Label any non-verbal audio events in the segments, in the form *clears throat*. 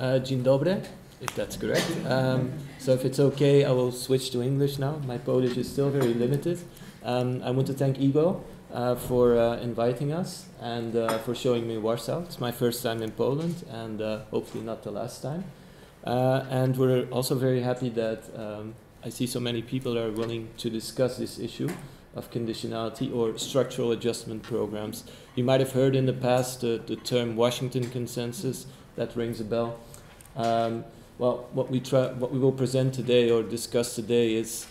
Uh, dzień dobry, if that's correct. Um, so if it's okay, I will switch to English now. My Polish is still very limited. Um, I want to thank IGO uh, for uh, inviting us and uh, for showing me Warsaw. It's my first time in Poland and uh, hopefully not the last time. Uh, and we're also very happy that um, I see so many people are willing to discuss this issue of conditionality or structural adjustment programs. You might have heard in the past the term Washington consensus. That rings a bell. Um, well, what we try, what we will present today or discuss today is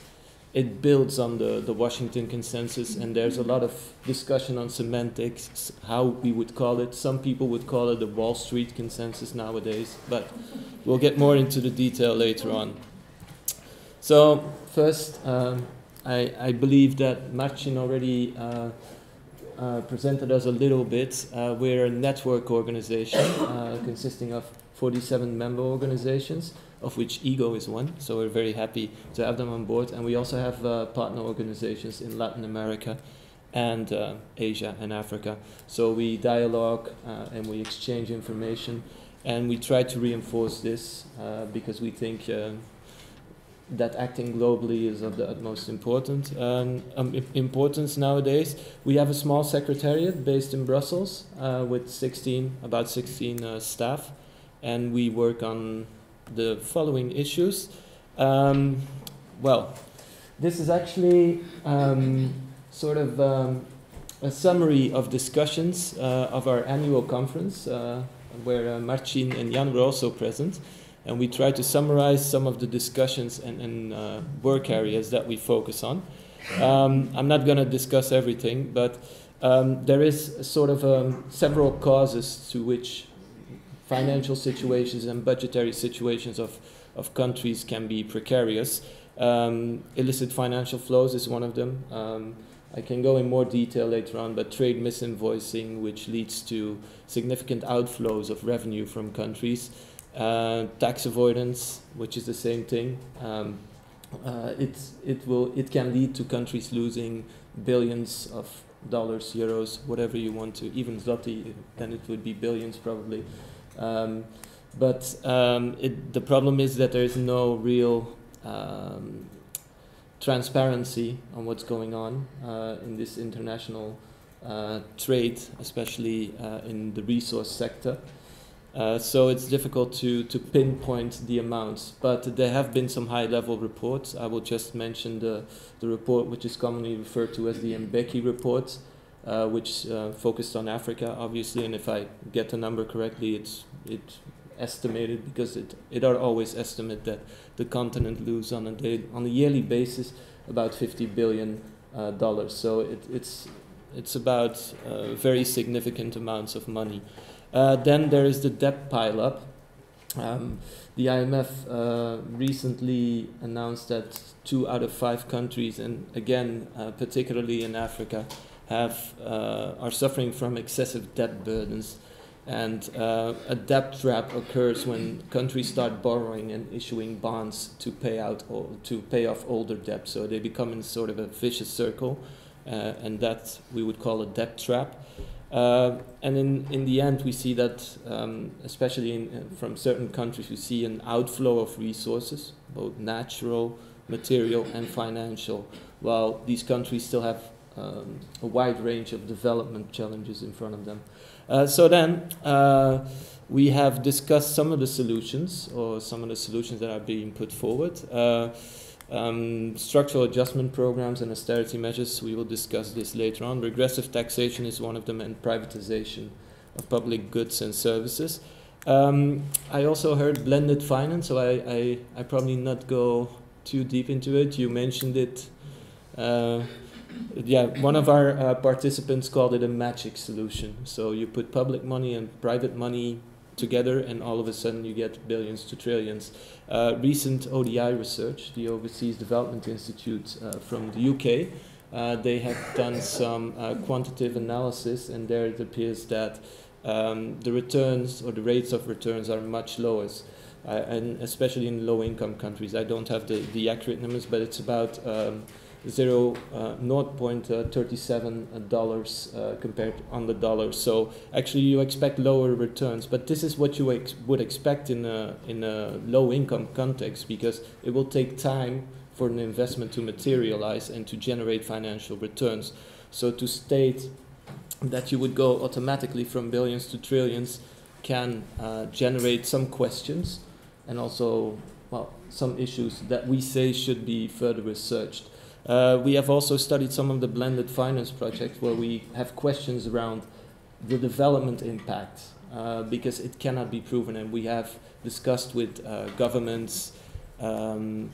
it builds on the, the Washington consensus, and there's a lot of discussion on semantics, how we would call it. Some people would call it the Wall Street consensus nowadays, but we'll get more into the detail later on. So, first, um, I, I believe that Marcin already uh, uh, presented us a little bit. Uh, we're a network organization uh, consisting of 47 member organizations, of which IGO is one. So we're very happy to have them on board. And we also have uh, partner organizations in Latin America and uh, Asia and Africa. So we dialogue and we exchange information. And we try to reinforce this because we think that acting globally is of the utmost important, um, um, importance nowadays. We have a small secretariat based in Brussels uh, with 16, about 16 uh, staff, and we work on the following issues. Um, well, this is actually um, sort of um, a summary of discussions uh, of our annual conference, uh, where uh, Marcin and Jan were also present and we try to summarize some of the discussions and, and uh, work areas that we focus on. Um, I'm not going to discuss everything, but um, there is sort of um, several causes to which financial situations and budgetary situations of, of countries can be precarious. Um, illicit financial flows is one of them. Um, I can go in more detail later on, but trade misinvoicing, which leads to significant outflows of revenue from countries. Uh, tax avoidance, which is the same thing. Um, uh, it's, it, will, it can lead to countries losing billions of dollars, euros, whatever you want to, even zloty, then it would be billions probably. Um, but um, it, the problem is that there is no real um, transparency on what's going on uh, in this international uh, trade, especially uh, in the resource sector. Uh, so it's difficult to, to pinpoint the amounts, but there have been some high level reports. I will just mention the, the report which is commonly referred to as the Mbeki report, uh, which uh, focused on Africa, obviously, and if I get the number correctly, it's it estimated because it, it are always estimate that the continent lose on a day, on a yearly basis about 50 billion uh, dollars. So it, it's it's about uh, very significant amounts of money. Uh, then there is the debt pileup. Um, the IMF uh, recently announced that two out of five countries, and again, uh, particularly in Africa, have uh, are suffering from excessive debt burdens. And uh, a debt trap occurs when countries start borrowing and issuing bonds to pay out to pay off older debt. So they become in sort of a vicious circle, uh, and that we would call a debt trap. Uh, and in, in the end, we see that, um, especially in, uh, from certain countries, we see an outflow of resources, both natural, material, and financial, while these countries still have um, a wide range of development challenges in front of them. Uh, so then, uh, we have discussed some of the solutions, or some of the solutions that are being put forward. Uh, um, structural adjustment programs and austerity measures, we will discuss this later on. Regressive taxation is one of them, and privatization of public goods and services. Um, I also heard blended finance, so I, I, I, probably not go too deep into it. You mentioned it. Yeah, one of our uh, participants called it a magic solution. So you put public money and private money together, and all of a sudden you get billions to trillions. Uh, recent ODI research, the Overseas Development Institute uh, from the UK, uh, they have done some uh, quantitative analysis, and there it appears that um, the returns or the rates of returns are much lower. Uh, and especially in low income countries. I don't have the, the accurate numbers, but it's about um, zero uh, 0.37 dollars uh, compared on the dollar. So actually, you expect lower returns, but this is what you ex would expect in a in a low income context because it will take time for an investment to materialize and to generate financial returns. So to state that you would go automatically from billions to trillions can uh, generate some questions and also well some issues that we say should be further researched. Uh, we have also studied some of the blended finance projects where we have questions around the development impact uh, because it cannot be proven, and we have discussed with uh, governments um,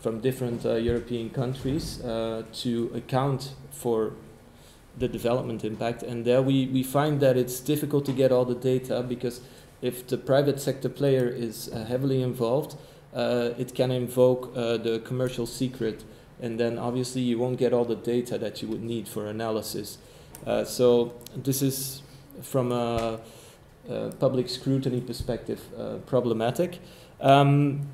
from different uh, European countries uh, to account for the development impact, and there we, we find that it's difficult to get all the data because if the private sector player is uh, heavily involved, it can invoke the commercial secret and then obviously you won't get all the data that you would need for analysis. Uh, so this is from a, a public scrutiny perspective uh, problematic. Um,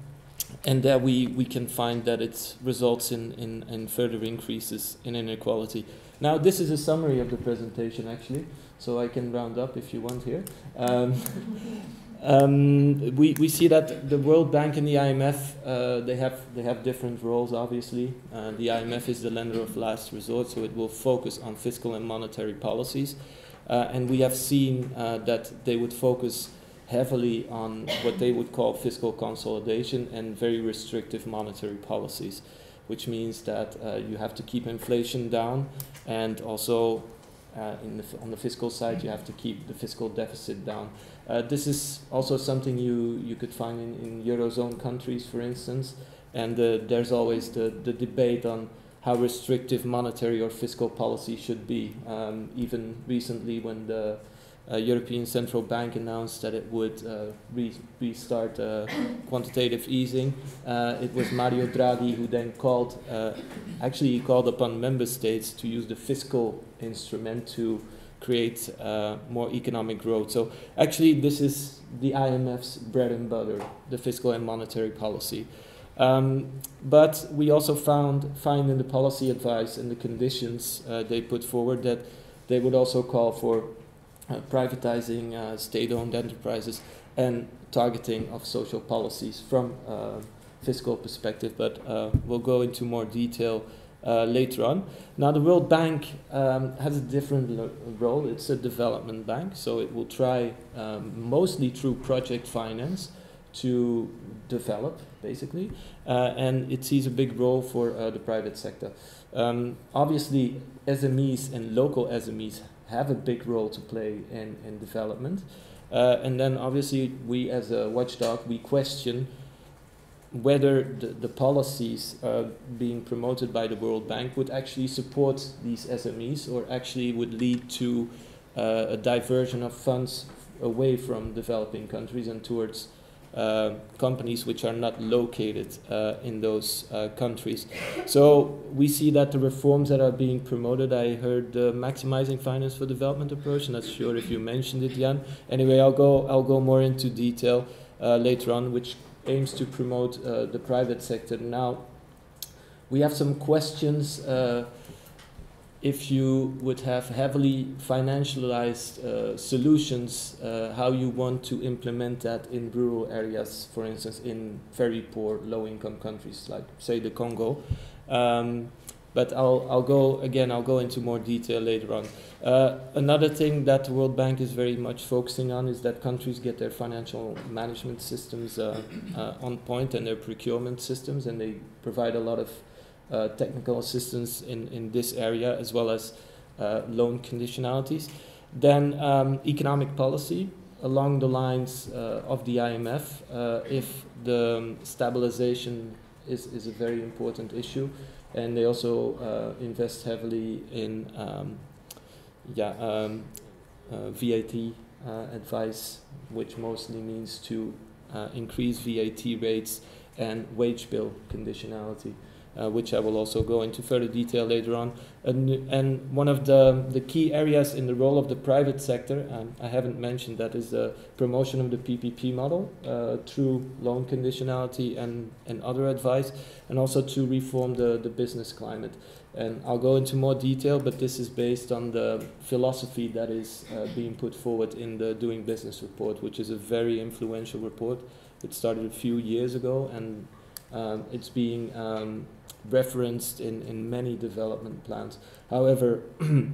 and there we, we can find that it results in, in, in further increases in inequality. Now this is a summary of the presentation actually, so I can round up if you want here. Um, *laughs* Um, we, we see that the World Bank and the IMF uh, they have they have different roles. Obviously, uh, the IMF is the lender of last resort, so it will focus on fiscal and monetary policies. Uh, and we have seen uh, that they would focus heavily on what they would call fiscal consolidation and very restrictive monetary policies, which means that uh, you have to keep inflation down and also uh, in the, on the fiscal side, you have to keep the fiscal deficit down. Uh, this is also something you, you could find in, in Eurozone countries, for instance, and uh, there's always the, the debate on how restrictive monetary or fiscal policy should be. Um, even recently, when the uh, European Central Bank announced that it would uh, re restart uh, *coughs* quantitative easing. Uh, it was Mario Draghi who then called, uh, actually, he called upon member states to use the fiscal instrument to create uh, more economic growth. So, actually, this is the IMF's bread and butter, the fiscal and monetary policy. Um, but we also found find in the policy advice and the conditions they put forward that they would also call for privatizing uh, state-owned enterprises and targeting of social policies from uh, fiscal perspective, but we'll go into more detail uh, later on. Now, the World Bank um, has a different role. It's a development bank, so it will try um, mostly through project finance to develop, basically, uh, and it sees a big role for uh, the private sector. Um, obviously, SMEs and local SMEs have a big role to play in, in development. Uh, and then obviously we as a watchdog, we question whether the, the policies uh, being promoted by the World Bank would actually support these SMEs or actually would lead to uh, a diversion of funds away from developing countries and towards uh, companies which are not located uh, in those uh, countries. So we see that the reforms that are being promoted, I heard the maximizing finance for development approach. Not sure if you mentioned it, Jan. Anyway, I'll go. I'll go more into detail uh, later on, which aims to promote uh, the private sector. Now, we have some questions if you would have heavily financialized uh, solutions, uh, how you want to implement that in rural areas, for instance, in very poor, low-income countries like, say, the Congo. Um, but I'll, I'll go again. I'll go into more detail later on. Uh, another thing that the World Bank is very much focusing on is that countries get their financial management systems uh, uh, on point and their procurement systems, and they provide a lot of uh, technical assistance in, in this area as well as uh, loan conditionalities. Then um, economic policy along the lines uh, of the IMF. Uh, if the um, stabilization is, is a very important issue, and they also uh, invest heavily in um, yeah, um, VAT advice, which mostly means to increase VAT rates and wage bill conditionality. Uh, which I will also go into further detail later on. And, and one of the, the key areas in the role of the private sector, um, I haven't mentioned that, is the promotion of the PPP model uh, through loan conditionality and, and other advice, and also to reform the, the business climate. And I'll go into more detail, but this is based on the philosophy that is uh, being put forward in the Doing Business report, which is a very influential report. It started a few years ago, and um, it's being um, referenced in, in many development plans. However, *clears throat*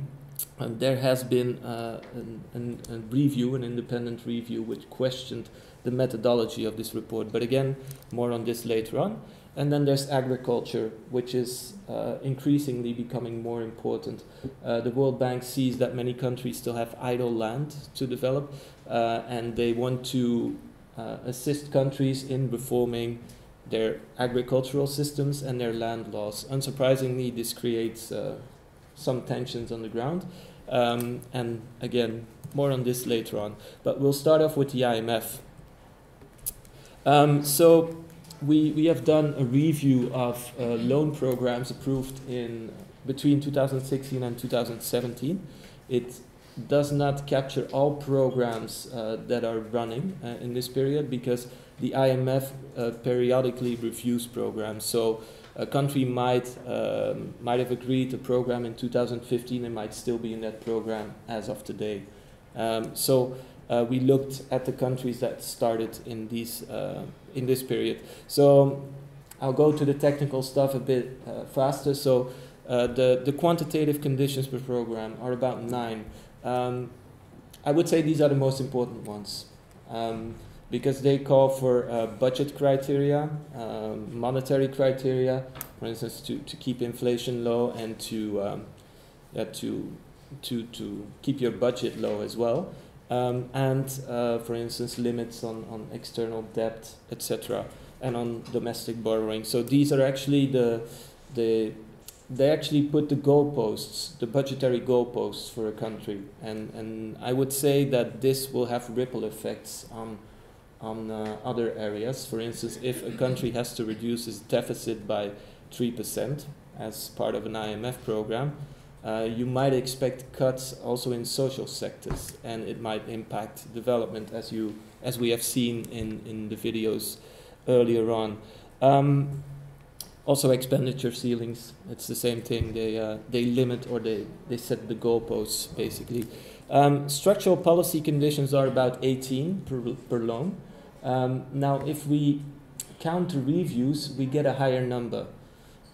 there has been uh, an, an, a review, an independent review, which questioned the methodology of this report. But again, more on this later on. And then there's agriculture, which is uh, increasingly becoming more important. Uh, the World Bank sees that many countries still have idle land to develop, uh, and they want to uh, assist countries in reforming their agricultural systems and their land laws. Unsurprisingly, this creates uh, some tensions on the ground. Um, and again, more on this later on. But we'll start off with the IMF. Um, so we, we have done a review of uh, loan programs approved in between 2016 and 2017. It does not capture all programs uh, that are running uh, in this period because the IMF uh, periodically reviews programs. So a country might um, might have agreed a program in 2015 and might still be in that program as of today. Um, so uh, we looked at the countries that started in these uh, in this period. So I'll go to the technical stuff a bit uh, faster. So the the quantitative conditions per program are about nine. Um, I would say these are the most important ones. Um, because they call for uh, budget criteria, um, monetary criteria, for instance, to, to keep inflation low and to, um, to, to, to keep your budget low as well. Um, and, uh, for instance, limits on, on external debt, etc., and on domestic borrowing. So these are actually the, the they actually put the goalposts, the budgetary goalposts for a country. And, and I would say that this will have ripple effects on on uh, other areas. For instance, if a country has to reduce its deficit by 3% as part of an IMF program, uh, you might expect cuts also in social sectors, and it might impact development as you as we have seen in, in the videos earlier on. Um, also, expenditure ceilings. It's the same thing. They uh, they limit or they, they set the goalposts basically. Um, structural policy conditions are about 18 per, per loan. Um, now, if we count the reviews, we get a higher number.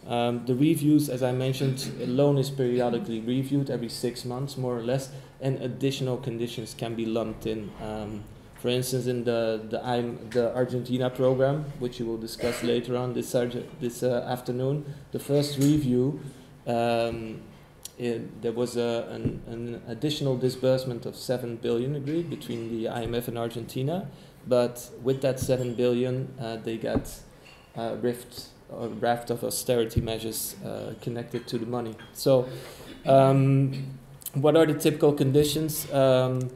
Um, the reviews, as I mentioned, a loan is periodically reviewed every six months, more or less, and additional conditions can be lumped in. Um, for instance, in the the, I'm, the Argentina program, which you will discuss later on this this uh, afternoon, the first review, um, it, there was a, an, an additional disbursement of seven billion agreed between the IMF and Argentina but with that seven billion, uh, they got a rift a raft of austerity measures uh, connected to the money. So, um, what are the typical conditions? Um,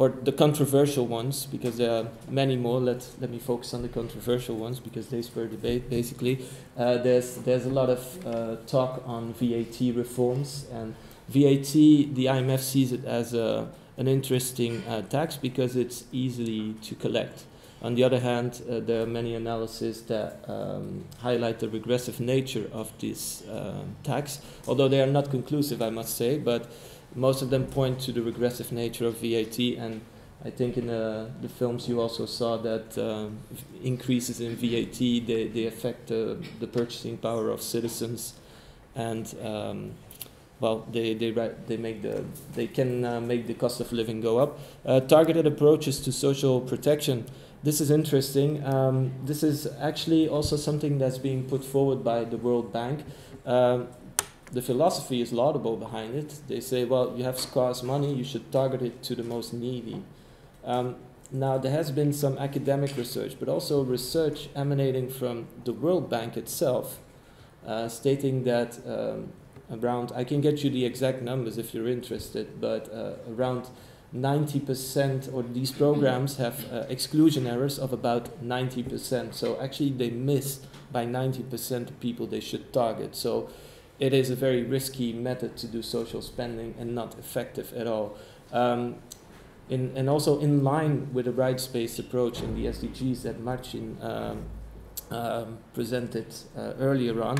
or the controversial ones, because there are many more. Let let me focus on the controversial ones because they spur debate. Basically, uh, there's there's a lot of uh, talk on VAT reforms and VAT. The IMF sees it as a an interesting uh, tax because it's easily to collect. On the other hand, uh, there are many analyses that um, highlight the regressive nature of this uh, tax, although they are not conclusive, I must say, but most of them point to the regressive nature of VAT. And I think in the, the films you also saw that um, increases in VAT, they, they affect the purchasing power of citizens. And um, well, they they they make the they can uh, make the cost of living go up. Uh, targeted approaches to social protection. This is interesting. Um, this is actually also something that's being put forward by the World Bank. Um, the philosophy is laudable behind it. They say, well, you have scarce money, you should target it to the most needy. Um, now, there has been some academic research, but also research emanating from the World Bank itself, uh, stating that um, around, I can get you the exact numbers if you're interested, but uh, around 90% or these programs have uh, exclusion errors of about 90%. So actually they miss by 90% of people they should target. So it is a very risky method to do social spending and not effective at all. Um, in, and also in line with the rights-based approach in the SDGs that Marcin um, um, presented uh, earlier on,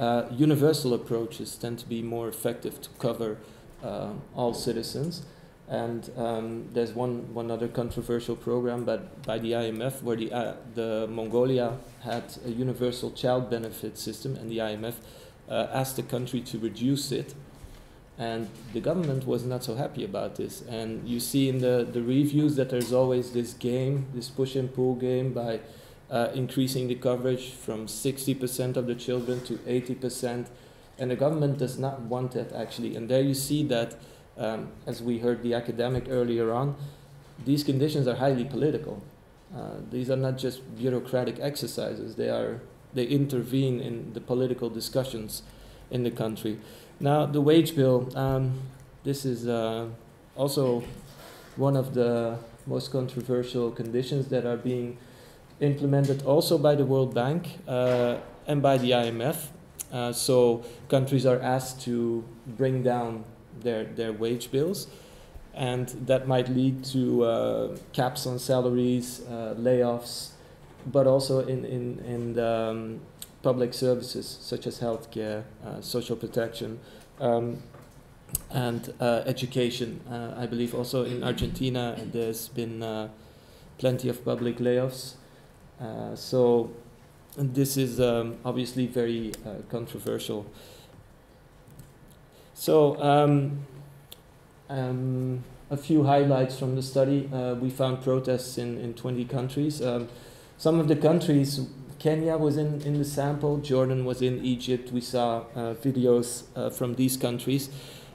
uh, universal approaches tend to be more effective to cover uh, all citizens. And um, there's one, one other controversial program but by the IMF where the, uh, the Mongolia had a universal child benefit system and the IMF asked the country to reduce it. And the government was not so happy about this. And you see in the, the reviews that there's always this game, this push and pull game by uh, increasing the coverage from 60% of the children to 80%. And the government does not want that actually. And there you see that um, as we heard the academic earlier on, these conditions are highly political. Uh, these are not just bureaucratic exercises, they, are, they intervene in the political discussions in the country. Now, the wage bill, um, this is uh, also one of the most controversial conditions that are being implemented also by the World Bank uh, and by the IMF. Uh, so countries are asked to bring down their, their wage bills. And that might lead to uh, caps on salaries, uh, layoffs, but also in, in, in um, public services such as healthcare, uh, social protection, um, and uh, education. Uh, I believe also in Argentina there's been uh, plenty of public layoffs. so this is um, obviously very controversial. So um, um, a few highlights from the study. Uh, we found protests in, in 20 countries. Some of the countries, Kenya was in, in the sample, Jordan was in Egypt. We saw uh, videos uh, from these countries.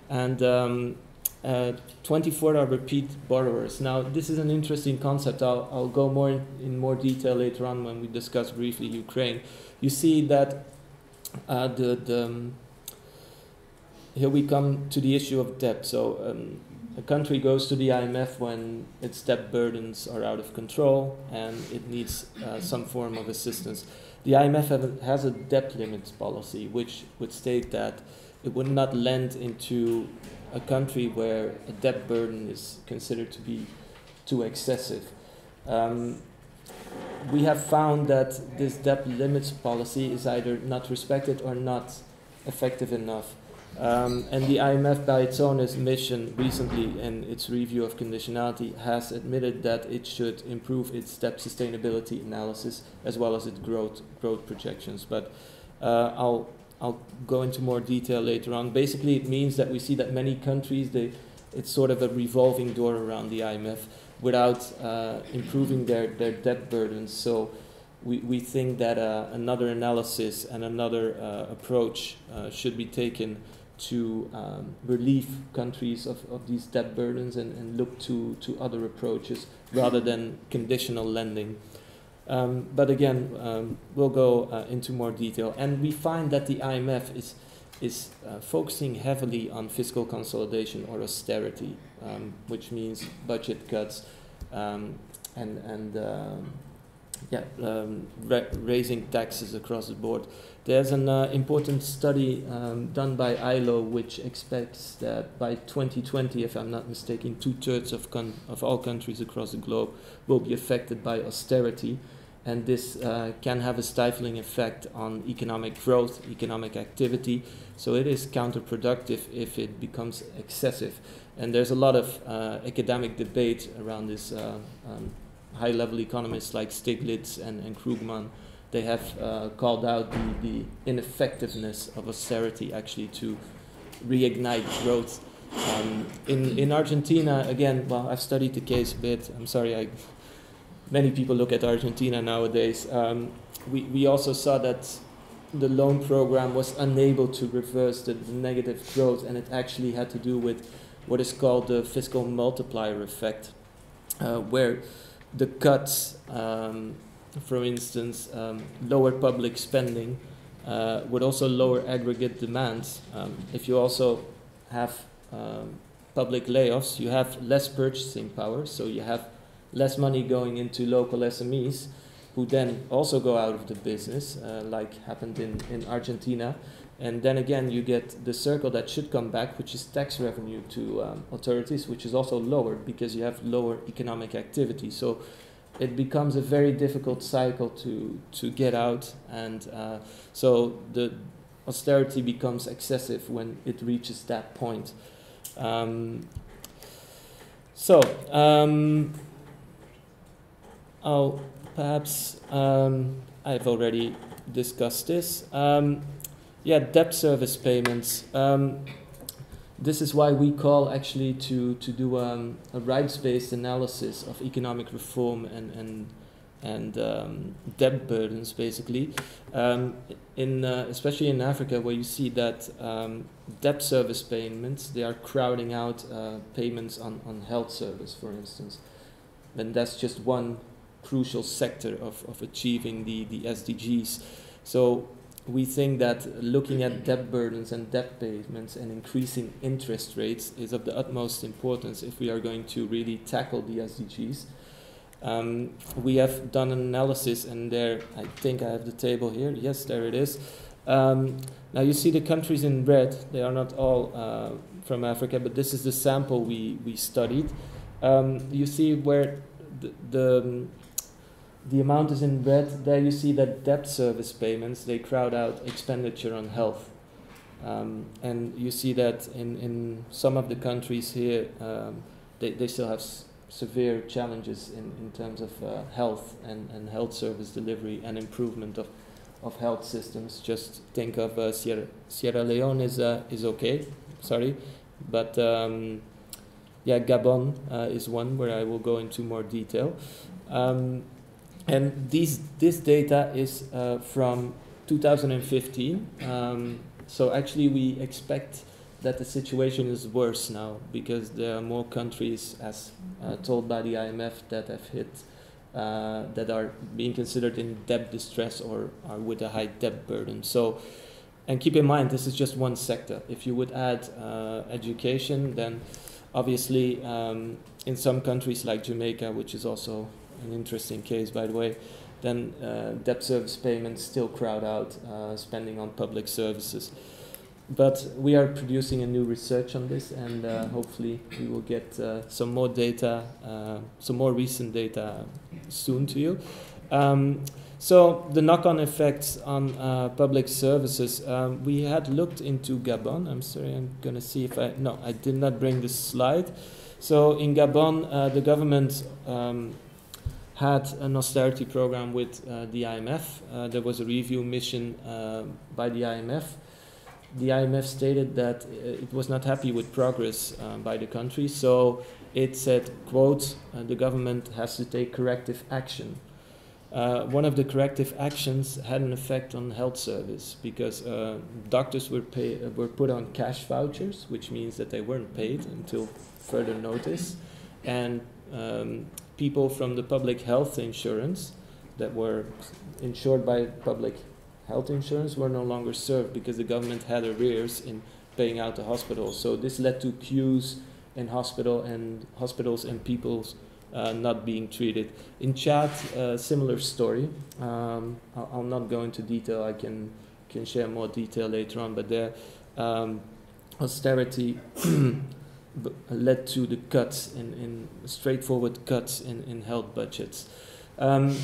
And um, uh, 24 are repeat borrowers. Now, this is an interesting concept. I'll, I'll go more in, in more detail later on when we discuss briefly Ukraine. You see that uh, the, the um, here we come to the issue of debt. So um, a country goes to the IMF when its debt burdens are out of control and it needs uh, some form of assistance. The IMF has a debt limits policy, which would state that it would not lend into a country where a debt burden is considered to be too excessive. Um, we have found that this debt limits policy is either not respected or not effective enough. Um, and the IMF, by its own admission recently in its review of conditionality, has admitted that it should improve its debt sustainability analysis as well as its growth growth projections. But uh, I'll I'll go into more detail later on. Basically, it means that we see that many countries they it's sort of a revolving door around the IMF without uh, improving their, their debt burdens. So we, we think that uh, another analysis and another uh, approach uh, should be taken to um, relieve countries of, of these debt burdens and, and look to, to other approaches rather than conditional lending. Um, but again, um, we'll go uh, into more detail. And we find that the IMF is, is uh, focusing heavily on fiscal consolidation or austerity, um, which means budget cuts um, and, and um, yeah, ra raising taxes across the board. There's an uh, important study um, done by ILO which expects that by 2020, if I'm not mistaken, two thirds of, of all countries across the globe will be affected by austerity. And this uh, can have a stifling effect on economic growth, economic activity. So it is counterproductive if it becomes excessive. And there's a lot of uh, academic debate around this uh, um, high level economists like Stiglitz and, and Krugman, they have uh, called out the, the ineffectiveness of austerity actually to reignite growth. Um, in, in Argentina, again, well, I've studied the case a bit. I'm sorry, I, many people look at Argentina nowadays. Um, we, we also saw that the loan program was unable to reverse the, the negative growth, and it actually had to do with what is called the fiscal multiplier effect, uh, where the cuts, um, for instance, um, lower public spending, uh, would also lower aggregate demands. Um, if you also have um, public layoffs, you have less purchasing power, so you have less money going into local SMEs, who then also go out of the business, uh, like happened in, in Argentina. And then again, you get the circle that should come back, which is tax revenue to um, authorities, which is also lower because you have lower economic activity. So it becomes a very difficult cycle to, to get out. And uh, so the austerity becomes excessive when it reaches that point. Um, so, um, I'll perhaps, um, I've already discussed this. Um, yeah, debt service payments. This is why we call actually to, to do um, a rights-based analysis of economic reform and, and, and um, debt burdens, basically. Um, in, uh, especially in Africa, where you see that um, debt service payments, they are crowding out uh, payments on, on health service, for instance. And that's just one crucial sector of, of achieving the, the SDGs. So we think that looking at debt burdens and debt payments and increasing interest rates is of the utmost importance if we are going to really tackle the SDGs. Um, we have done an analysis, and there, I think I have the table here. Yes, there it is. Um, now you see the countries in red. They are not all uh, from Africa, but this is the sample we, we studied. Um, you see where the, the the amount is in red. There you see that debt service payments, they crowd out expenditure on health. Um, and you see that in, in some of the countries here, um, they, they still have severe challenges in, in terms of uh, health and, and health service delivery and improvement of, of health systems. Just think of uh, Sierra, Sierra Leone is, uh, is okay, sorry, but um, yeah, Gabon uh, is one where I will go into more detail. Um, and these, this data is uh, from 2015. Um, so actually, we expect that the situation is worse now because there are more countries, as uh, told by the IMF, that have hit, uh, that are being considered in debt distress or are with a high debt burden. So, and keep in mind, this is just one sector. If you would add uh, education, then obviously um, in some countries like Jamaica, which is also an interesting case, by the way, then uh, debt service payments still crowd out uh, spending on public services. But we are producing a new research on this, and uh, hopefully we will get uh, some more data, uh, some more recent data soon to you. Um, so the knock-on effects on uh, public services. Um, we had looked into Gabon. I'm sorry, I'm going to see if I no, I did not bring this slide. So in Gabon, the government um, had an austerity program with uh, the IMF. Uh, there was a review mission uh, by the IMF. The IMF stated that uh, it was not happy with progress uh, by the country, so it said, quote, uh, the government has to take corrective action. one of the corrective actions had an effect on health service because doctors were, pay, were put on cash vouchers, which means that they weren't paid until further notice, and um, people from the public health insurance that were insured by public health insurance were no longer served because the government had arrears in paying out the hospitals. So this led to queues in hospital and hospitals and people's uh, not being treated. In Chad, uh, similar story. Um, I'll, I'll, not go into detail. I can can share more detail later on. But there, um, austerity *clears throat* led to the cuts in, in straightforward cuts in, in health budgets. Um,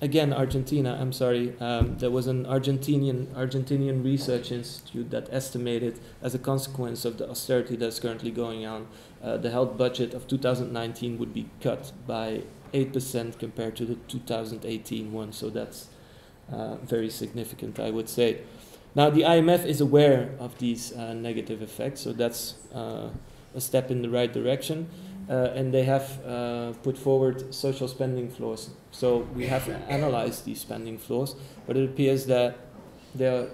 again, Argentina, I'm sorry, um, there was an Argentinian, Argentinian research institute that estimated, as a consequence of the austerity that's currently going on, uh, the health budget of 2019 would be cut by 8% compared to the 2018 one. So that's uh, very significant, I would say. Now, the IMF is aware of these uh, negative effects, so that's uh, a step in the right direction. Uh, and they have uh, put forward social spending floors. So we have analyzed these spending floors, but it appears that they are,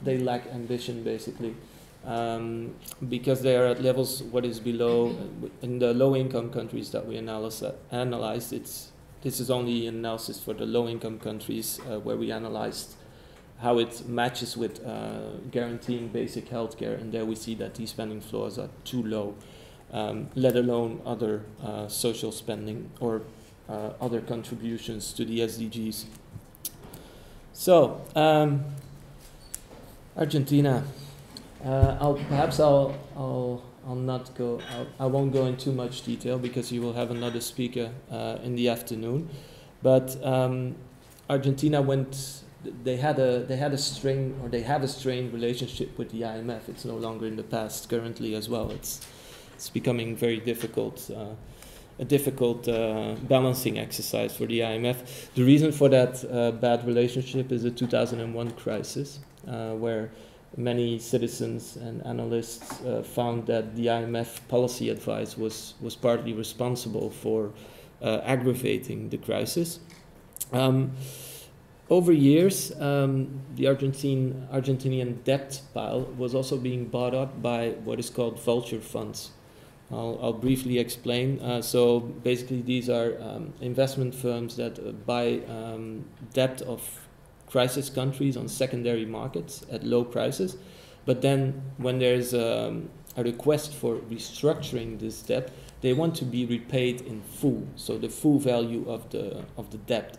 they lack ambition basically, um, because they are at levels what is below in the low-income countries that we analyze, analyzed. It's this is only an analysis for the low-income countries uh, where we analyzed how it matches with uh, guaranteeing basic health care, and there we see that these spending floors are too low. um, let alone other uh, social spending or uh, other contributions to the SDGs. So, um, Argentina. Uh, I'll, perhaps I'll, I'll, I'll not go, I'll, I will not go in too much detail because you will have another speaker uh, in the afternoon. But um, Argentina went, they had, a, they had a strain, or they have a strained relationship with the IMF. It's no longer in the past currently as well. It's, it's becoming very difficult. Uh, a difficult uh, balancing exercise for the IMF. The reason for that uh, bad relationship is the 2001 crisis, uh, where many citizens and analysts uh, found that the IMF policy advice was, was partly responsible for uh, aggravating the crisis. Um, over years, um, the Argentine, Argentinian debt pile was also being bought up by what is called vulture funds. I'll, I'll briefly explain. Uh, so basically, these are um, investment firms that uh, buy um, debt of crisis countries on secondary markets at low prices. But then, when there's um, a request for restructuring this debt, they want to be repaid in full, so the full value of the of the debt.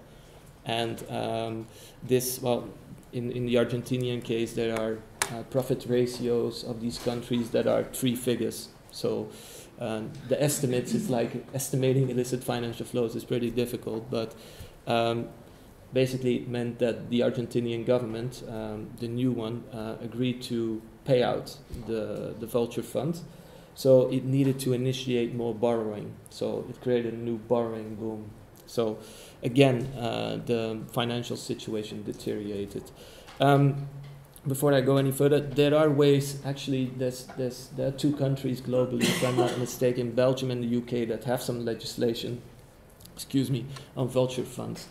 And um, this, well, in, in the Argentinian case, there are uh, profit ratios of these countries that are three figures. So um, the estimates is like estimating illicit financial flows is pretty difficult, but um, basically it meant that the Argentinian government, um, the new one, uh, agreed to pay out the, the vulture fund. So it needed to initiate more borrowing. So it created a new borrowing boom. So again, uh, the financial situation deteriorated. Um, before I go any further, there are ways, actually, there's, there's, there are two countries globally, if I'm not mistaken, Belgium and the UK, that have some legislation, excuse me, on vulture funds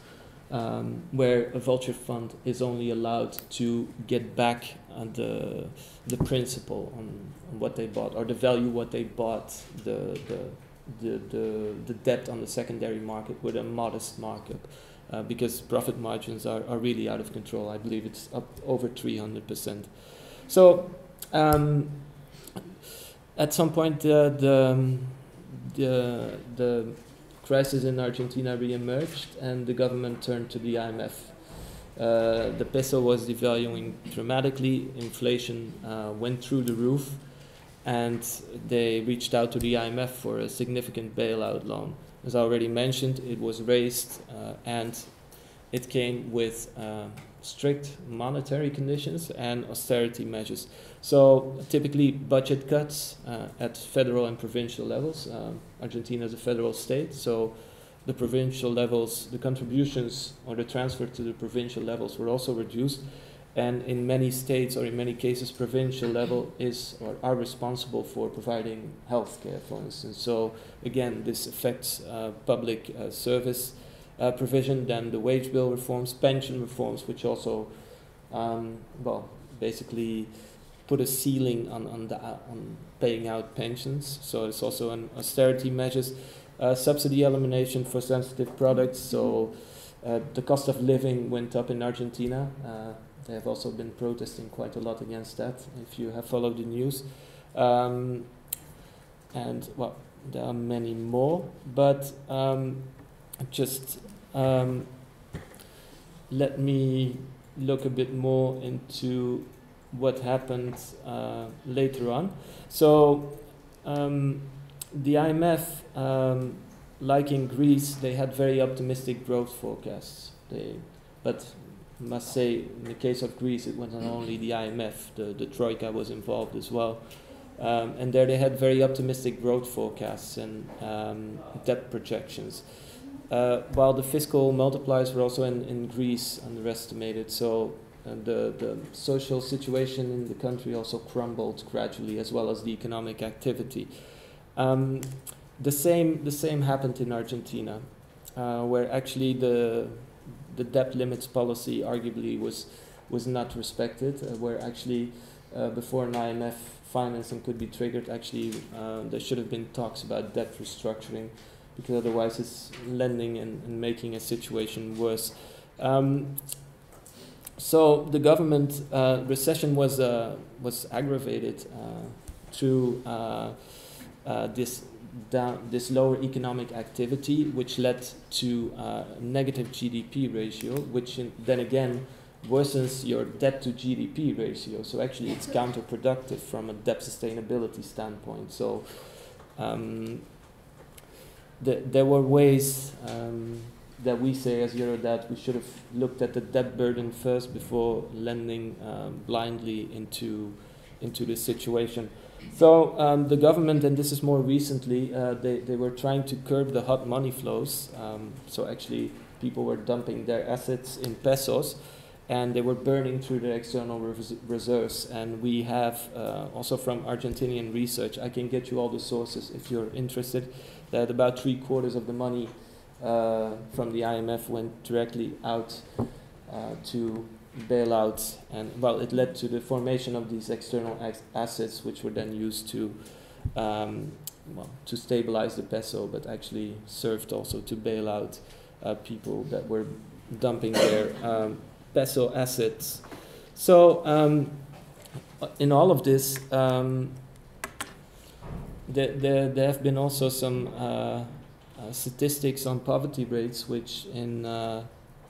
um, where a vulture fund is only allowed to get back the, the principal on, on, what they bought or the value what they bought the, the, the, the, the debt on the secondary market with a modest markup. Uh, because profit margins are, are really out of control. I believe it's up over 300%. So, um, at some point, uh, the, the, the crisis in Argentina re-emerged and the government turned to the IMF. Uh, the peso was devaluing dramatically, inflation uh, went through the roof, and they reached out to the IMF for a significant bailout loan. As I already mentioned, it was raised uh, and it came with uh, strict monetary conditions and austerity measures. So typically budget cuts uh, at federal and provincial levels. Um, Argentina is a federal state, so the provincial levels, the contributions or the transfer to the provincial levels were also reduced. And in many states or in many cases, provincial level is or are responsible for providing health care, for instance. So again, this affects uh, public uh, service uh, provision, then the wage bill reforms, pension reforms, which also, um, well, basically put a ceiling on, on, the, uh, on paying out pensions. So it's also an austerity measures, uh, subsidy elimination for sensitive products. So uh, the cost of living went up in Argentina. They have also been protesting quite a lot against that, if you have followed the news. Um, and, well, there are many more, but um, just um, let me look a bit more into what happened uh, later on. So um, the IMF, um, like in Greece, they had very optimistic growth forecasts. They, but must say, in the case of Greece, it wasn't only the IMF, the, the Troika was involved as well. Um, and there they had very optimistic growth forecasts and um, debt projections. Uh, while the fiscal multipliers were also in, in Greece underestimated, so and the, the social situation in the country also crumbled gradually, as well as the economic activity. Um, the same the same happened in Argentina, uh, where actually the the debt limits policy arguably was was not respected, uh, where actually uh, before an IMF financing could be triggered, actually uh, there should have been talks about debt restructuring, because otherwise it's lending and, and making a situation worse. Um, so the government uh, recession was uh, was aggravated uh, through this down, this lower economic activity, which led to a negative GDP ratio, which then again worsens your debt to GDP ratio. So actually, it's counterproductive from a debt sustainability standpoint. So um, the, there were ways um, that we say as Eurodad we should have looked at the debt burden first before lending um, blindly into into this situation. So um, the government, and this is more recently, uh, they, they were trying to curb the hot money flows. Um, so actually, people were dumping their assets in pesos, and they were burning through their external res reserves. And we have uh, also from Argentinian research, I can get you all the sources if you're interested, that about three quarters of the money uh, from the IMF went directly out uh, to bailouts, and well, it led to the formation of these external assets, which were then used to um, well to stabilize the peso, but actually served also to bail out uh, people that were dumping their um, peso assets. So um, in all of this, um, there, there, there have been also some uh, uh, statistics on poverty rates, which in uh,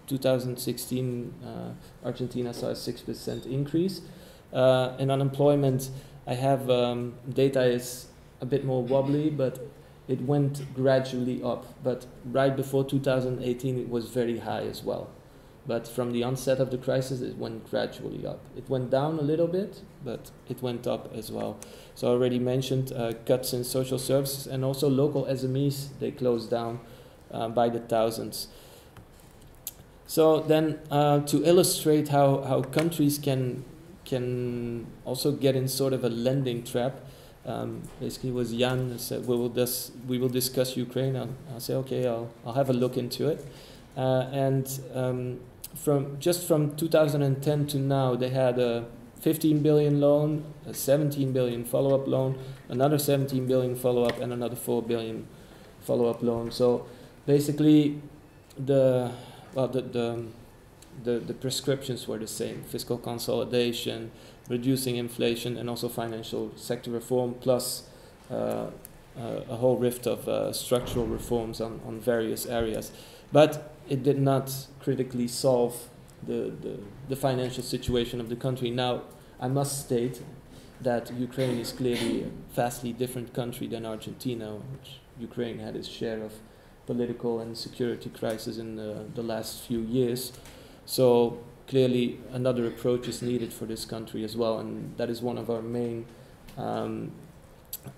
2016, uh, Argentina saw a 6% increase. Uh, in unemployment, I have um, data is a bit more wobbly, but it went gradually up. But right before 2018, it was very high as well. But from the onset of the crisis, it went gradually up. It went down a little bit, but it went up as well. So I already mentioned uh, cuts in social services and also local SMEs, they closed down uh, by the thousands. So then, uh, to illustrate how, how countries can can also get in sort of a lending trap, um, basically was Jan said we will dis- we will discuss Ukraine. I'll, I'll, say okay, I'll I'll have a look into it, uh, and um, from just from 2010 to now, they had a 15 billion loan, a 17 billion follow-up loan, another 17 billion follow-up, and another 4 billion follow-up loan. So basically, the well, the, the, the, the prescriptions were the same fiscal consolidation, reducing inflation, and also financial sector reform, plus uh, uh, a whole rift of uh, structural reforms on, on various areas. But it did not critically solve the, the, the financial situation of the country. Now, I must state that Ukraine is clearly a vastly different country than Argentina, which Ukraine had its share of political and security crisis in the, the last few years. So clearly, another approach is needed for this country as well, and that is one of our main, um,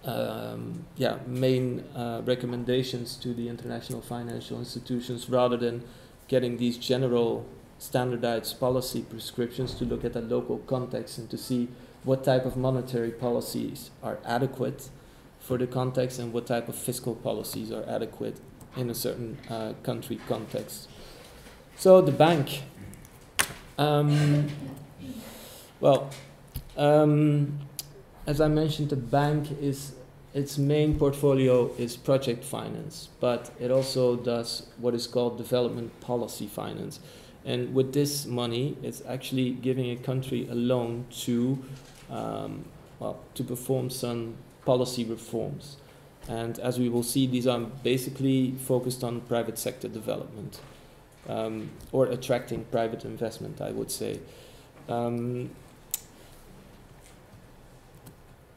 um, yeah, main uh, recommendations to the international financial institutions, rather than getting these general standardized policy prescriptions to look at the local context and to see what type of monetary policies are adequate for the context and what type of fiscal policies are adequate in a certain uh, country context. So the bank, um, well, um, as I mentioned, the bank is its main portfolio is project finance, but it also does what is called development policy finance. And with this money, it's actually giving a country a loan to, um, well, to perform some policy reforms. And as we will see, these are basically focused on private sector development um, or attracting private investment, I would say. Um,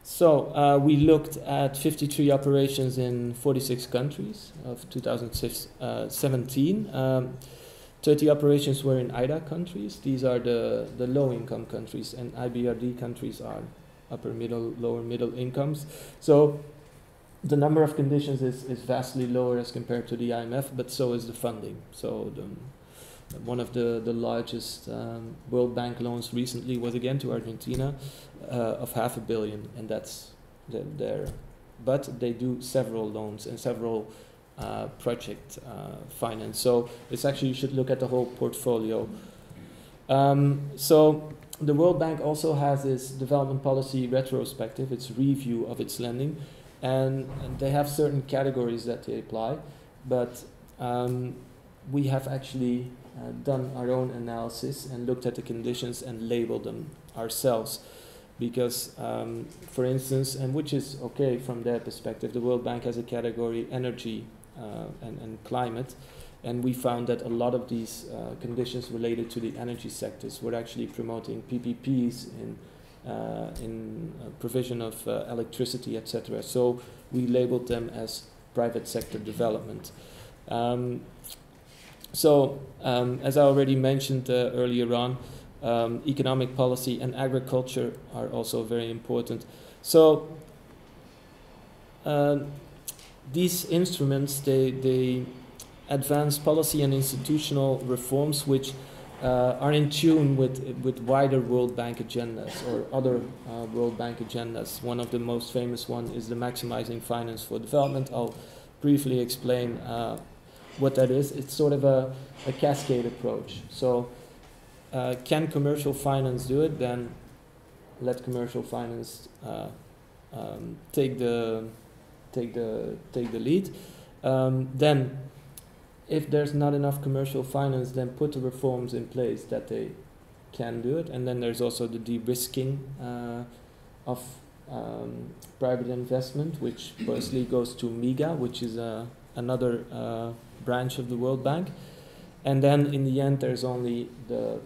so uh, we looked at 53 operations in 46 countries of 2017. Um, 30 operations were in IDA countries. These are the, the low income countries, and IBRD countries are upper middle, lower middle incomes. So the number of conditions is, is vastly lower as compared to the IMF, but so is the funding. So the, one of the, the largest um, World Bank loans recently was again to Argentina uh, of half a billion, and that's the, there. But they do several loans and several uh, project uh, finance. So it's actually you should look at the whole portfolio. Um, so the World Bank also has this development policy retrospective, its review of its lending and they have certain categories that they apply, but um, we have actually uh, done our own analysis and looked at the conditions and labeled them ourselves. Because, um, for instance, and which is okay from their perspective, the World Bank has a category energy uh, and, and climate, and we found that a lot of these uh, conditions related to the energy sectors were actually promoting PPPs in in uh, provision of uh, electricity, etc. So we labeled them as private sector development. Um, so, um, as I already mentioned uh, earlier on, um, economic policy and agriculture are also very important. So, uh, these instruments they they advance policy and institutional reforms which uh, are in tune with, with wider World Bank agendas or other uh, World Bank agendas. One of the most famous one is the Maximizing Finance for Development. I'll briefly explain uh, what that is. It's sort of a, a cascade approach. So uh, can commercial finance do it? Then let commercial finance uh, um, take the take the take the lead. Um, then if there's not enough commercial finance, then put the reforms in place that they can do it. And then there's also the de-risking uh, of um, private investment, which firstly goes to MIGA, which is uh, another uh, branch of the World Bank. And then in the end, there's only the,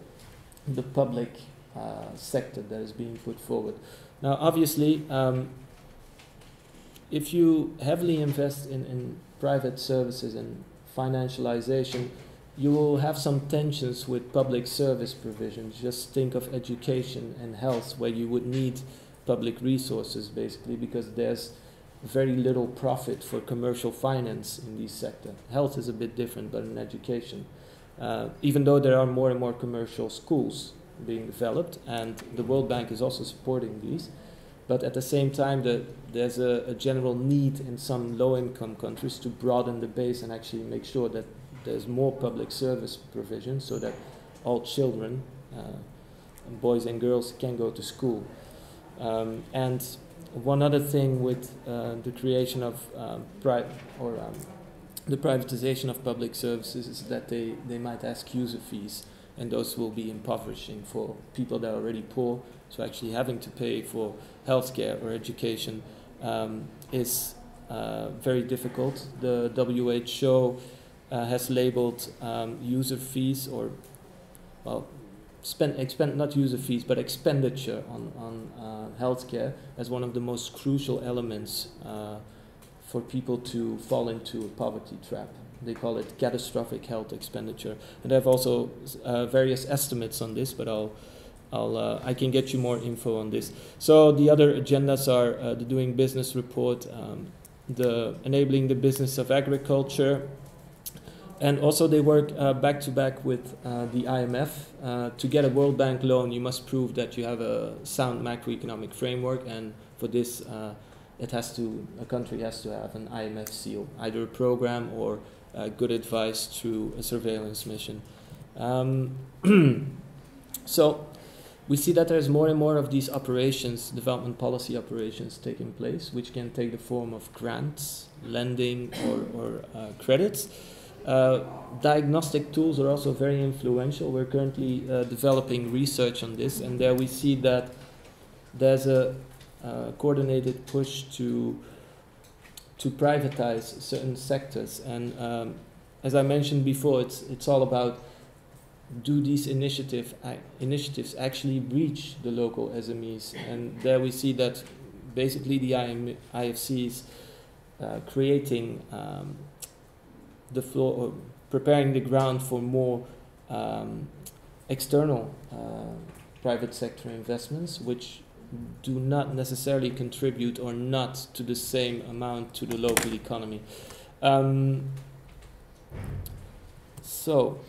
the public uh, sector that is being put forward. Now, obviously, um, if you heavily invest in, in private services and financialization, you will have some tensions with public service provisions. Just think of education and health, where you would need public resources basically, because there's very little profit for commercial finance in these sectors. Health is a bit different, but in education, uh, even though there are more and more commercial schools being developed, and the World Bank is also supporting these. But at the same time, the, there's a, a, general need in some low income countries to broaden the base and actually make sure that there's more public service provision so that all children, uh, boys and girls, can go to school. Um, and one other thing with uh, the creation of um, pri- or um, the privatization of public services is that they, they might ask user fees, and those will be impoverishing for people that are already poor. So actually having to pay for healthcare or education um, is uh, very difficult. The WHO uh, has labeled um, user fees or, well, spend, expend, not user fees, but expenditure on, on uh, healthcare as one of the most crucial elements uh, for people to fall into a poverty trap. They call it catastrophic health expenditure. And I have also uh, various estimates on this, but I'll I'll, uh, I can get you more info on this. So the other agendas are uh, the doing business report, um, the enabling the business of agriculture, and also they work uh, back to back with uh, the IMF. Uh, to get a World Bank loan, you must prove that you have a sound macroeconomic framework, and for this, uh, it has to a country has to have an IMF seal, either a program or good advice through a surveillance mission. Um, *clears throat* so we see that there's more and more of these operations, development policy operations, taking place, which can take the form of grants, lending, or, or uh, credits. Uh, diagnostic tools are also very influential. We're currently uh, developing research on this, and there we see that there's a coordinated push to to privatize certain sectors. And um, as I mentioned before, it's it's all about do these initiative, initiatives actually reach the local SMEs? And there we see that basically the IM, IFC is uh, creating um, the floor, or preparing the ground for more um, external uh, private sector investments, which do not necessarily contribute or not to the same amount to the local economy. Um, so,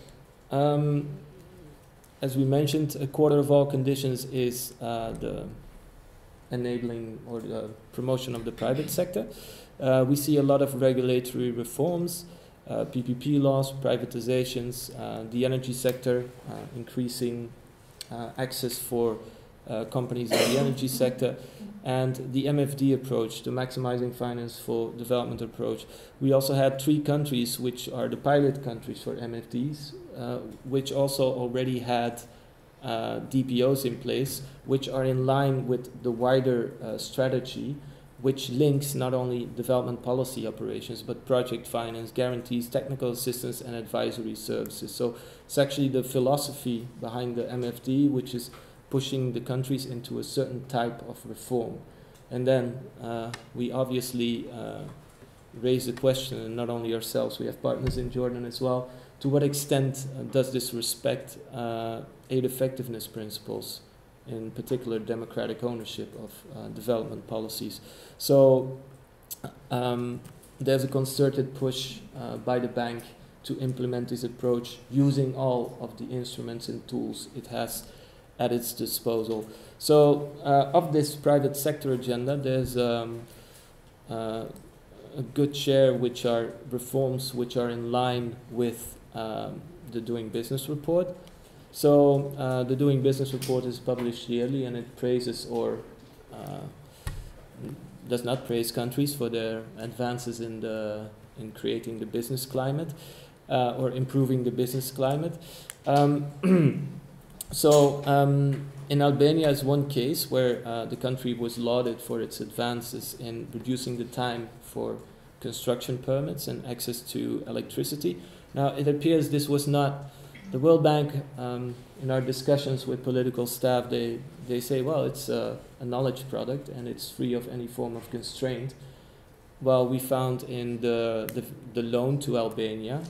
um, as we mentioned, a quarter of all conditions is uh, the enabling or the promotion of the private sector. Uh, we see a lot of regulatory reforms, uh, PPP laws, privatizations, uh, the energy sector, uh, increasing uh, access for companies in the energy sector, and the MFD approach, the maximizing finance for development approach. We also had three countries which are the pilot countries for MFDs, uh, which also already had uh, DPOs in place, which are in line with the wider uh, strategy, which links not only development policy operations, but project finance, guarantees, technical assistance, and advisory services. So it's actually the philosophy behind the MFD, which is pushing the countries into a certain type of reform. And then uh, we obviously uh, raise the question, and not only ourselves, we have partners in Jordan as well, to what extent uh, does this respect uh, aid effectiveness principles, in particular democratic ownership of uh, development policies? So um, there's a concerted push by the bank to implement this approach using all of the instruments and tools it has at its disposal. So, uh, of this private sector agenda, there's um, uh, a good share which are reforms which are in line with um, the Doing Business report. So, uh, the Doing Business report is published yearly and it praises or uh, does not praise countries for their advances in, the, in creating the business climate uh, or improving the business climate. Um, *clears throat* So um, in Albania is one case where uh, the country was lauded for its advances in reducing the time for construction permits and access to electricity. Now it appears this was not the World Bank. Um, in our discussions with political staff, they they say, well, it's a, a knowledge product and it's free of any form of constraint. Well, we found in the, the, the loan to Albania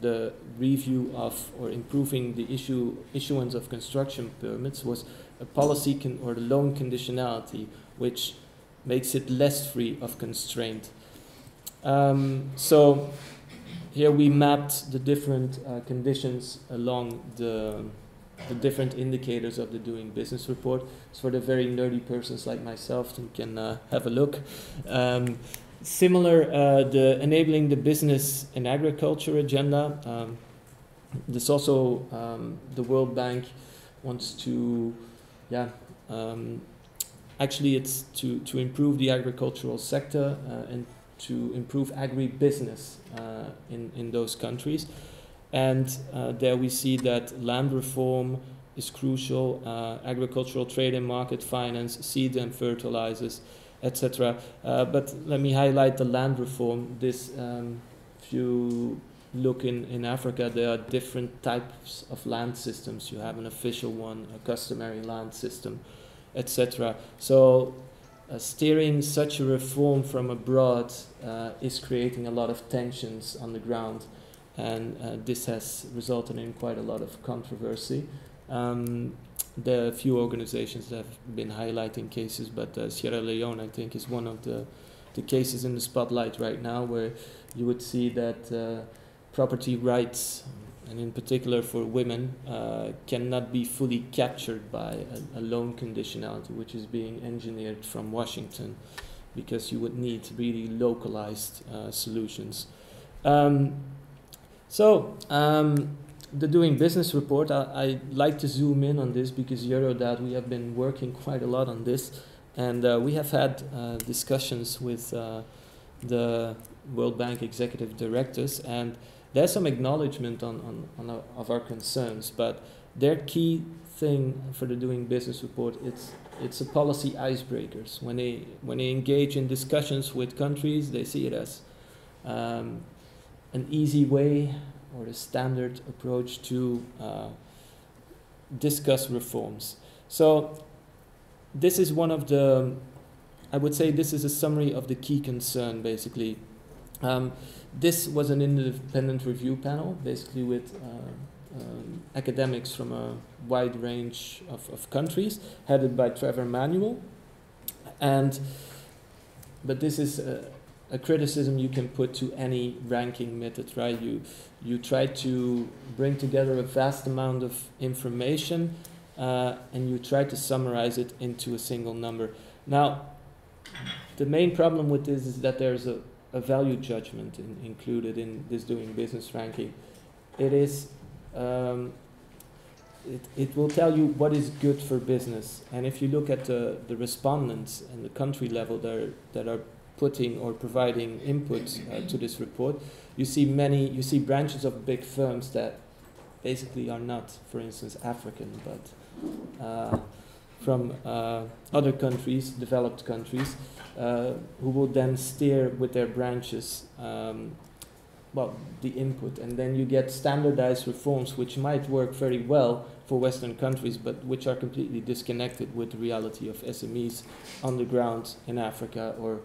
the review of or improving the issue issuance of construction permits was a policy con- or loan conditionality, which makes it less free of constraint. Um, so here we mapped the different uh, conditions along the the different indicators of the doing business report. So for the very nerdy persons like myself who can uh, have a look. Um, Similar, uh, the enabling the business and agriculture agenda. Um, this also um, the World Bank wants to, yeah, um, actually it's to, to improve the agricultural sector uh, and to improve agribusiness uh, in, in those countries. And uh, there we see that land reform is crucial, uh, agricultural trade and market finance, seeds and fertilizers, etc. Uh, but let me highlight the land reform. This, um, if you look in, in Africa, there are different types of land systems. You have an official one, a customary land system, etc. So, uh, steering such a reform from abroad uh, is creating a lot of tensions on the ground, and uh, this has resulted in quite a lot of controversy. Um, there are a few organizations that have been highlighting cases, but uh, Sierra Leone, I think, is one of the, the cases in the spotlight right now where you would see that uh, property rights, and in particular for women, uh, cannot be fully captured by a, a, loan conditionality, which is being engineered from Washington, because you would need really localized uh, solutions. Um, so, um, the doing business report, I, I like to zoom in on this because Eurodad, we have been working quite a lot on this, and uh, we have had uh, discussions with uh, the World Bank executive directors, and there's some acknowledgement on, on, on of our concerns, but their key thing for the doing business report it's it's a policy icebreakers. When they when they engage in discussions with countries they see it as um, an easy way or the standard approach to uh, discuss reforms. So this is one of the, I would say this is a summary of the key concern basically. Um, this was an independent review panel, basically with uh, um, academics from a wide range of, of countries, headed by Trevor Manuel. And, but this is uh, a criticism you can put to any ranking method, right? You you try to bring together a vast amount of information uh, and you try to summarize it into a single number. Now, the main problem with this is that there's a, a value judgment in, included in this doing business ranking. It is um, it, it will tell you what is good for business. And if you look at the, the respondents and the country level that are, that are putting or providing input uh, to this report, you see many, you see branches of big firms that basically are not, for instance, African, but uh, from uh, other countries, developed countries, uh, who will then steer with their branches um, well, the input. And then you get standardized reforms which might work very well for Western countries, but which are completely disconnected with the reality of SMEs on the ground in Africa or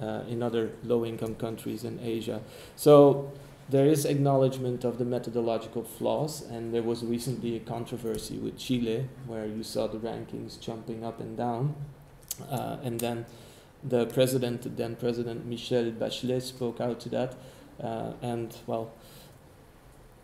uh, in other low income countries in Asia. So there is acknowledgement of the methodological flaws, and there was recently a controversy with Chile where you saw the rankings jumping up and down. Uh, and then the president, then President Michelle Bachelet, spoke out to that uh, and well,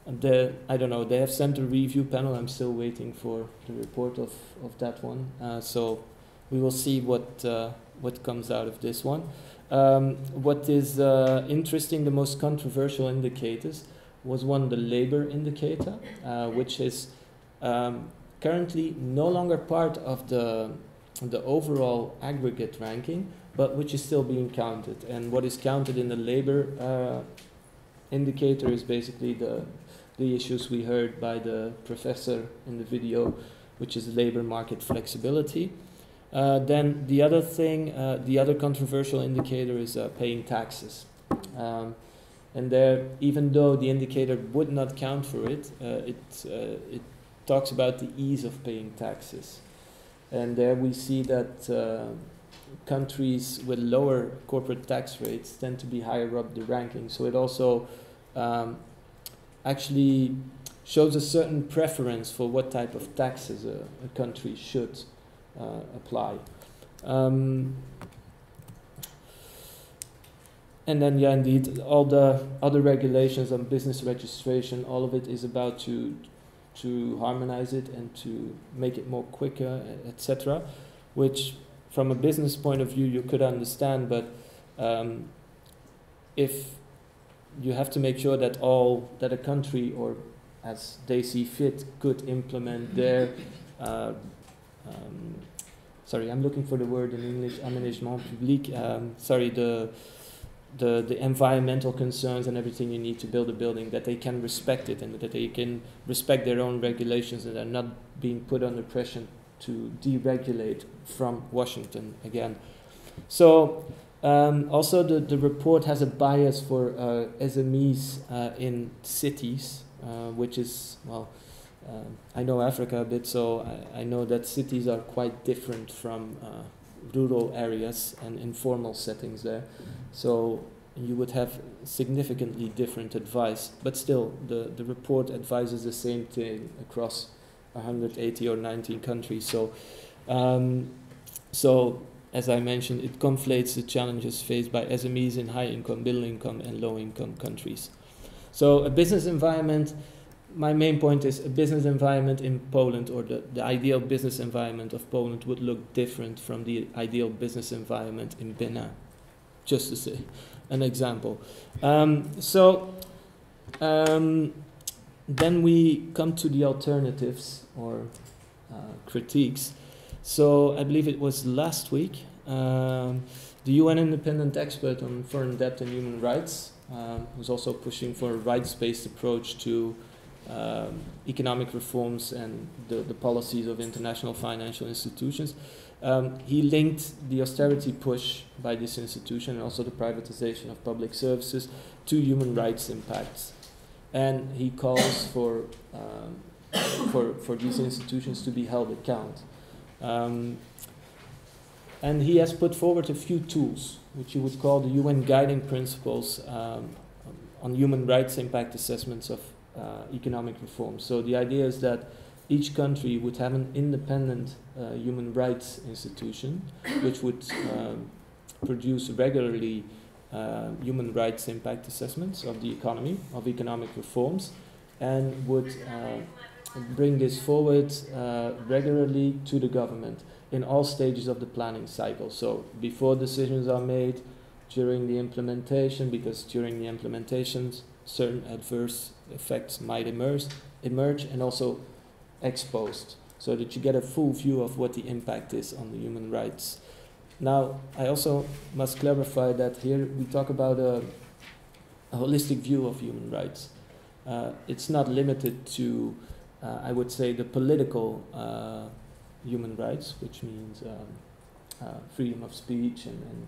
the I don't know. They have sent a review panel. I'm still waiting for the report of, of that one. Uh, so we will see what uh, what comes out of this one. Um, what is uh, interesting, the most controversial indicators was one the labor indicator, uh, which is um, currently no longer part of the the overall aggregate ranking, but which is still being counted. And what is counted in the labor uh, indicator is basically the, the issues we heard by the professor in the video, which is labor market flexibility. Uh, then the other thing, uh, the other controversial indicator is uh, paying taxes. Um, and there, even though the indicator would not count for it, it, it talks about the ease of paying taxes. And there we see that uh, countries with lower corporate tax rates tend to be higher up the ranking. So it also um, actually shows a certain preference for what type of taxes a, a country should uh, apply. Um, and then, yeah, indeed, all the other regulations on business registration, all of it is about to to harmonize it and to make it more quicker, etc. Which from a business point of view you could understand, but um, if you have to make sure that all that a country or as they see fit could implement their uh, um, sorry I'm looking for the word in English aménagement public um, sorry the the, the environmental concerns and everything you need to build a building that they can respect it and that they can respect their own regulations and are not being put under pressure to deregulate from Washington again. So um, also the, the report has a bias for uh, SMEs uh, in cities, uh, which is, well, um, I know Africa a bit, so I, I know that cities are quite different from uh, rural areas and informal settings there. So you would have significantly different advice, but still the, the report advises the same thing across 180 or 19 countries. So, um, so as I mentioned, it conflates the challenges faced by SMEs in high income, middle income, and low income countries. So, a business environment, my main point is a business environment in Poland or the, the ideal business environment of Poland would look different from the ideal business environment in Benin, just to say an example. Um, so, um, then we come to the alternatives or uh, critiques. So I believe it was last week, um, the UN independent expert on foreign debt and human rights um, was also pushing for a rights-based approach to um, economic reforms and the, the policies of international financial institutions. Um, he linked the austerity push by this institution and also the privatization of public services to human rights impacts and he calls for um, for for these institutions to be held account. Um, and he has put forward a few tools, which you would call the UN guiding principles um, on human rights impact assessments of economic reform. So the idea is that each country would have an independent uh, human rights institution, which would um, produce regularly uh, human rights impact assessments of the economy, of economic reforms, and would uh, bring this forward uh, regularly to the government in all stages of the planning cycle. So before decisions are made, during the implementation, because during the implementations, certain adverse effects might emerge, emerge and also exposed, so that you get a full view of what the impact is on the human rights now, I also must clarify that here we talk about a, a holistic view of human rights. Uh, it's not limited to uh, I would say, the political uh, human rights, which means um, uh, freedom of speech and, and,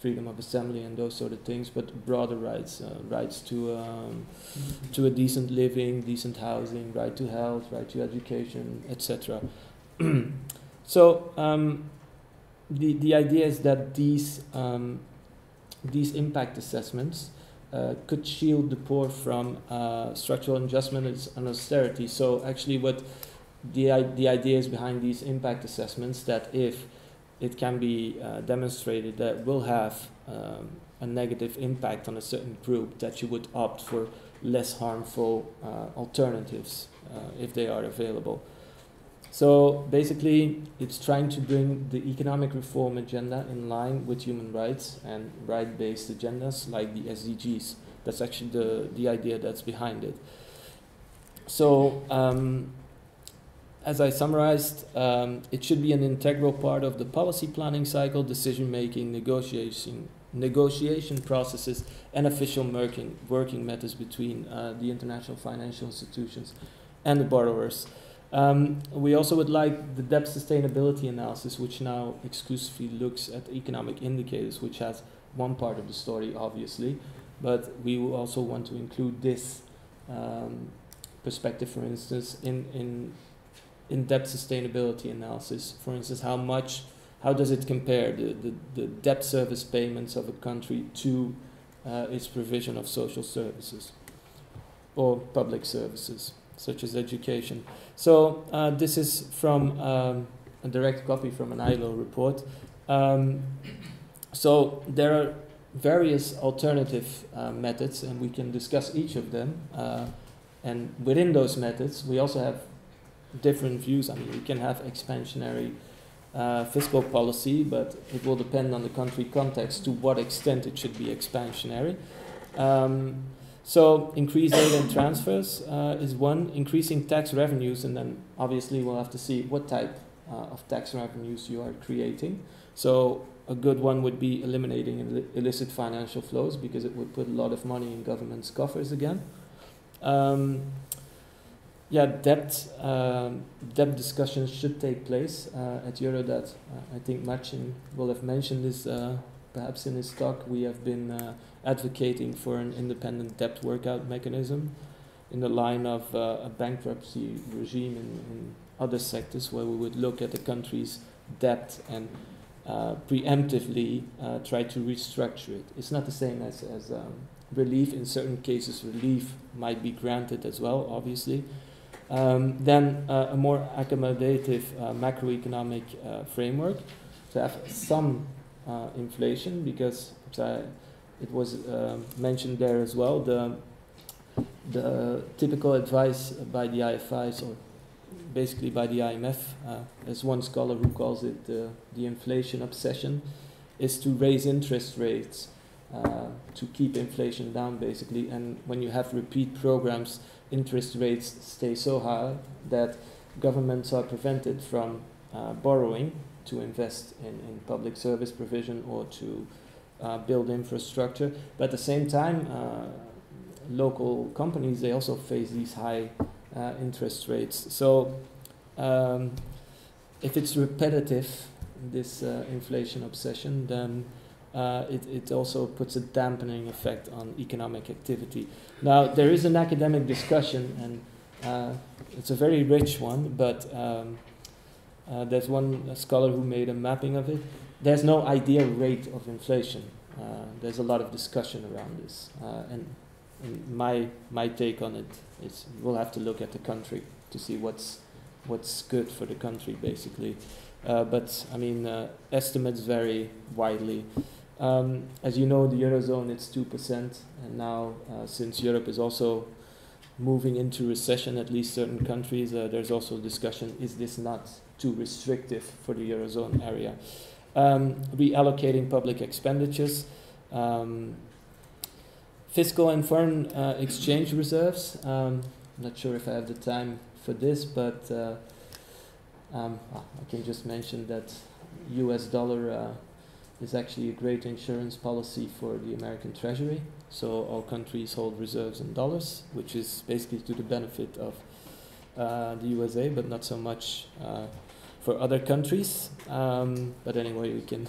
freedom of assembly and those sort of things, but broader rights, uh, rights to um, mm-hmm. to a decent living, decent housing, right to health, right to education, etc. *clears throat* so um, the the idea is that these um, these impact assessments uh, could shield the poor from uh, structural adjustment and austerity. So actually, what the the idea is behind these impact assessments that if it can be uh, demonstrated that will have um, a negative impact on a certain group, that you would opt for less harmful uh, alternatives uh, if they are available. So basically, it's trying to bring the economic reform agenda in line with human rights and right-based agendas like the SDGs. That's actually the, the idea that's behind it. So um, as I summarized, um, it should be an integral part of the policy planning cycle, decision making, negotiation, negotiation processes, and official working, working methods between uh, the international financial institutions and the borrowers. Um, we also would like the debt sustainability analysis, which now exclusively looks at economic indicators, which has one part of the story, obviously, but we also want to include this um, perspective, for instance, in, in in debt sustainability analysis. For instance, how much, how does it compare the, the, the debt service payments of a country to uh, its provision of social services or public services, such as education. So uh, this is from um, a direct copy from an ILO report. Um, so there are various alternative uh, methods, and we can discuss each of them. Uh, and within those methods, we also have different views. I mean, we can have expansionary uh, fiscal policy, but it will depend on the country context to what extent it should be expansionary. Um, so increased aid and transfers uh, is one, increasing tax revenues, and then obviously we'll have to see what type uh, of tax revenues you are creating. So a good one would be eliminating Ill illicit financial flows because it would put a lot of money in government's coffers again. Um, yeah, debt um, debt discussions should take place uh, at Eurodad. Uh, I think Marcin will have mentioned this uh, perhaps in his talk. We have been uh, advocating for an independent debt workout mechanism in the line of uh, a bankruptcy regime in, in, other sectors where we would look at the country's debt and uh, preemptively try to restructure it. It's not the same as, as um, relief. In certain cases, relief might be granted as well, obviously um, then uh, a more accommodative uh, macroeconomic uh, framework to have some uh, inflation because it was uh, mentioned there as well. The, the typical advice by the IFIs or basically by the IMF, uh, as one scholar who calls it the inflation obsession, is to raise interest rates to keep inflation down basically. And when you have repeat programs, interest rates stay so high that governments are prevented from uh, borrowing to invest in, in public service provision or to uh, build infrastructure. But at the same time, uh, local companies they also face these high uh, interest rates. So um, if it's repetitive, this uh, inflation obsession, then uh, it, it also puts a dampening effect on economic activity. Now, there is an academic discussion, and uh, it's a very rich one, but um, uh, there's one scholar who made a mapping of it. There's no ideal rate of inflation. Uh, there's a lot of discussion around this. Uh, and, and my, my take on it is we'll have to look at the country to see what's, what's good for the country, basically. Uh, but I mean, estimates vary widely. Um, as you know, the eurozone it's two percent, and now uh, since Europe is also moving into recession, at least certain countries, uh, there's also discussion: is this not too restrictive for the eurozone area? Um, reallocating public expenditures, um, fiscal and foreign uh, exchange reserves. Um, I'm not sure if I have the time for this, but uh, um, I can just mention that U.S. dollar uh, is actually a great insurance policy for the American Treasury. So all countries hold reserves in dollars, which is basically to the benefit of uh, the USA, but not so much uh, for other countries. Um, but anyway, we can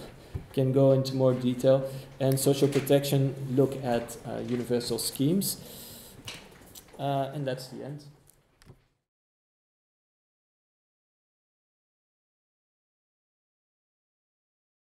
can go into more detail. And social protection look at uh, universal schemes. Uh, and that's the end.